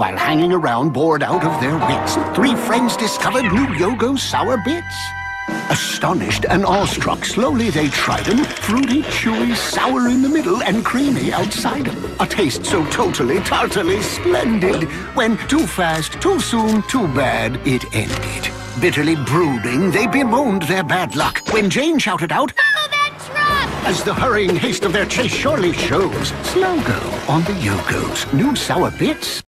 While hanging around bored out of their wits, three friends discovered new Yogo sour bits. Astonished and awestruck, slowly they tried them—fruity, chewy, sour in the middle, and creamy outside them. A taste so totally, totally splendid. When too fast, too soon, too bad, it ended. Bitterly brooding, they bemoaned their bad luck when Jane shouted out, Follow that truck! as the hurrying haste of their chase surely shows. Slow go on the Yogos. New sour bits.